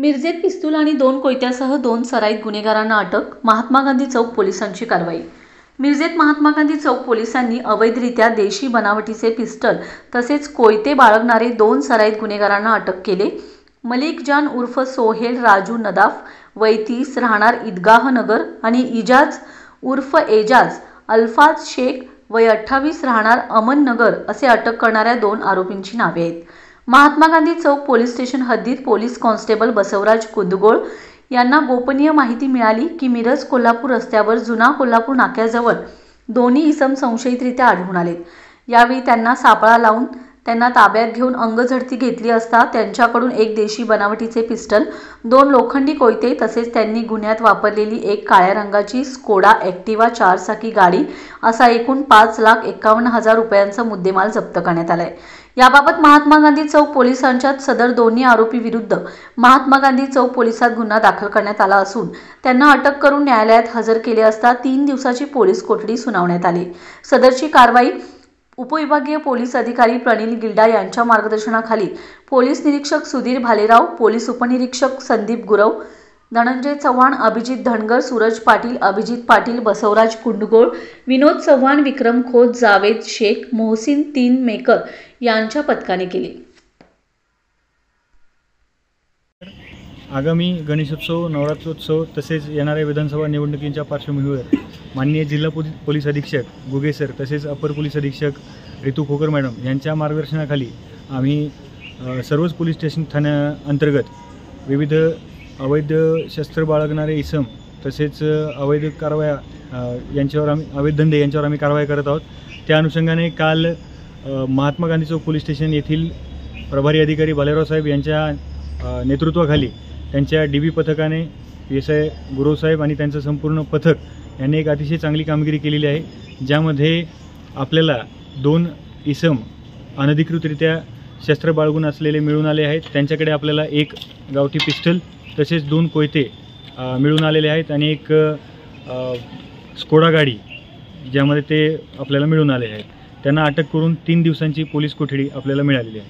मिरजेत पिस्तूल आणि दोन कोयत्यासह दोन सराईत गुन्हेगारांना अटक महात्मा गांधी चौक पोलिसांची कारवाई. मिरजेत महात्मा गांधी चौक पोलिसांनी अवैधरित्या देशी बनावटीचे पिस्टल तसेच कोयते बाळगणारे दोन सराईत गुन्हेगारांना अटक केले. मलिक जान उर्फ सोहेल राजू नदाफ वैतीस राहणार ईदगाह नगर आणि इजाज उर्फ एजाज अल्फाज शेख वय अठ्ठावीस राहणार अमन नगर असे अटक करणाऱ्या दोन आरोपींची नावे आहेत. महात्मा गांधी चौक पोलीस स्टेशन हद्दीत पोलीस कॉन्स्टेबल बसवराज कुंदगोळ यांना गोपनीय माहिती मिळाली की मिरज कोल्हापूर रस्त्यावर जुना कोल्हापूर नाक्याजवळ दोन्ही इसम संशयितरित्या आढळून आलेत. यावेळी त्यांना सापळा लावून त्यांना ताब्यात घेऊन अंगझडती घेतली असता त्यांच्याकडून एक देशी बनावटीचे पिस्टल दोन लोखंडी कोयते तसेच त्यांनी गुन्ह्यात वापरलेली एक काळ्या रंगाची स्कोडा ॲक्टिवा चारचाकी गाडी असा एकूण पाच लाख एकावन्न हजार रुपयांचा मुद्देमाल जप्त करण्यात आलाय. याबाबत महात्मा गांधी चौक पोलिसांच्यात सदर दोन्ही आरोपी विरुद्ध महात्मा गांधी चौक पोलिसात गुन्हा दाखल करण्यात आला असून त्यांना अटक करून न्यायालयात हजर केले असता तीन दिवसाची पोलीस कोठडी सुनावण्यात आली. सदरची कारवाई उपविभागीय पोलीस अधिकारी प्रणील गिल्डा यांच्या मार्गदर्शनाखाली पोलीस निरीक्षक सुधीर भालेराव पोलीस उपनिरीक्षक संदीप गुरव धनंजय चव्हाण अभिजित धनगर सूरज पाटील अभिजित पाटील बसवराज कुंडगोळ विनोद चव्हाण विक्रम खोत जावेद शेख मोहसिन तीन मेकर यांच्या पथकाने केली. आगामी गणेशोत्सव नवरात्रोत्सव तसेच येणाऱ्या विधानसभा निवडणुकींच्या पार्श्वभूमीवर माननीय जिल्हा पोलीस पोलीस अधीक्षक गुगे सर तसेच अपर पोलीस अधीक्षक रितू खोकर मॅडम यांच्या मार्गदर्शनाखाली आम्ही सर्वच पोलीस स्टेशन ठाण्याअंतर्गत विविध अवैध शस्त्र बाळगणारे इसम तसेच अवैध कारवाया यांच्यावर आम्ही अवैध धंदे यांच्यावर आम्ही कारवाई करत आहोत. त्या अनुषंगाने काल महात्मा गांधी चौक पोलीस स्टेशन येथील प्रभारी अधिकारी भालेराव साहेब यांच्या नेतृत्वाखाली त्यांच्या डी बी पथकाने पी एस आय गुरुसाहेब आणि त्यांचं संपूर्ण पथक यांनी एक अतिशय चांगली कामगिरी केलेली आहे ज्यामध्ये आपल्याला दोन इसम अनधिकृतरित्या शस्त्र बाळगून असलेले मिळून आले आहेत. त्यांच्याकडे आपल्याला एक गावठी पिस्टल तसेच दोन कोयते मिळून आलेले आहेत आणि एक स्कोडा गाडी ज्यामध्ये ते आपल्याला मिळून आले आहेत. त्यांना अटक करून तीन दिवसांची पोलीस कोठडी आपल्याला मिळालेली आहे.